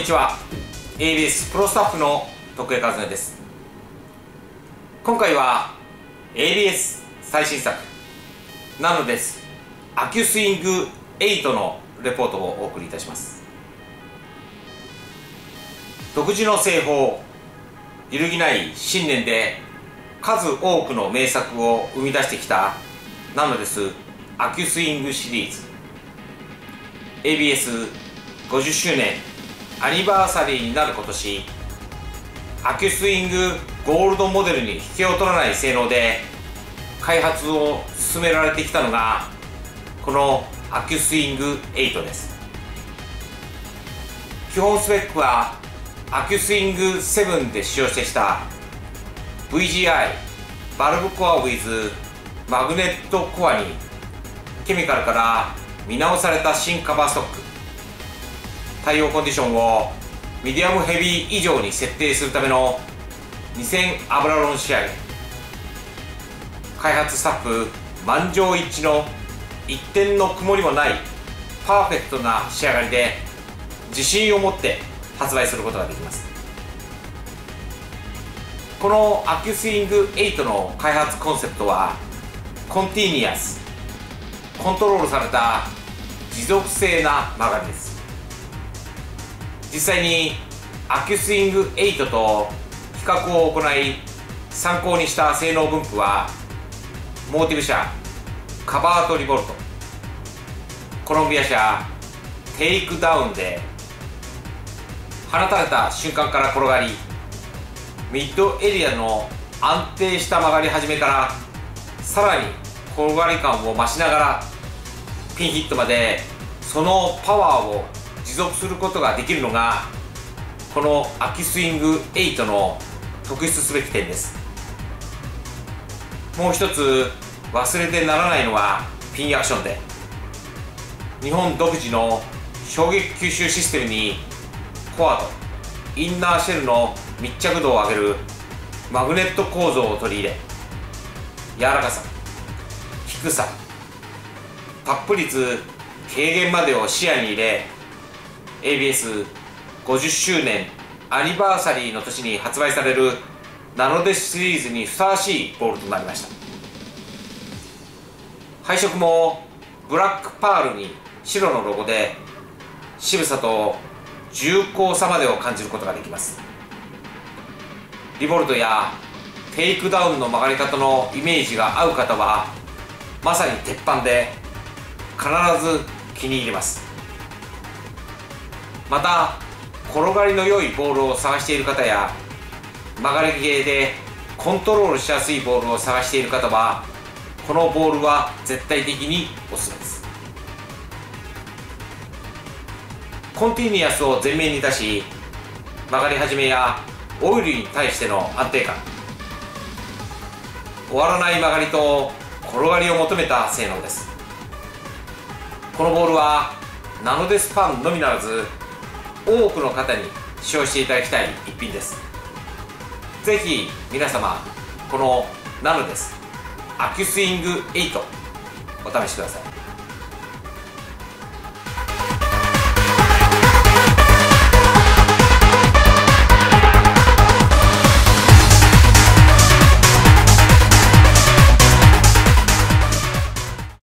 にちは。ABS プロスタッフの徳江和則です。今回は ABS 最新作。ナノデス・アキュスイング8のレポートをお送りいたします。独自の製法揺るぎない信念で数多くの名作を生み出してきたナノデス・アキュスイングシリーズ。ABS50 周年。アニバーサリーになる今年。アキュスイングゴールドモデルに引けを取らない性能で開発を進められてきたのがこのアキュスイング8です。基本スペックはアキュスイング7で使用してきた VGI バルブコア with マグネットコアにケミカルから見直された新カバーストック。対応コンディションをミディアムヘビー以上に設定するための2000アブラロン仕上げ開発スタッフ満場一致の一点の曇りもないパーフェクトな仕上がりで自信を持って発売することができます。このアキュスイング8の開発コンセプトは Continuous コントロールされた持続性な曲がりです。実際にアキュスイング8と比較を行い参考にした性能分布はモーティブ社カバートリボルト。コロンビア社テイクダウンで放たれた瞬間から転がりミッドエリアの安定した曲がり始めからさらに転がり感を増しながらピンヒットまでそのパワーを持続することができるのがこのアキスイング8の特筆すべき点です。もう一つ忘れてならないのはピンアクションで。日本独自の衝撃吸収システムにコアとインナーシェルの密着度を上げるマグネット構造を取り入れ柔らかさ低さタップ率軽減までを視野に入れ ABS50 周年アニバーサリーの年に発売されるナノデスシリーズにふさわしいボールとなりました。配色もブラックパールに白のロゴで渋さと重厚さまでを感じることができます。リボルトやテイクダウンの曲がり方のイメージが合う方はまさに鉄板で必ず気に入ります。また転がりの良いボールを探している方や曲がり系でコントロールしやすいボールを探している方はこのボールは絶対的におすすめです。コンティニアスを前面に出し曲がり始めやオイルに対しての安定感。終わらない曲がりと転がりを求めた性能です。このボールはナノデスファンのみならず多くの方に使用していただきたい一品です。ぜひ皆様このナノです。アキュスイング8お試しください。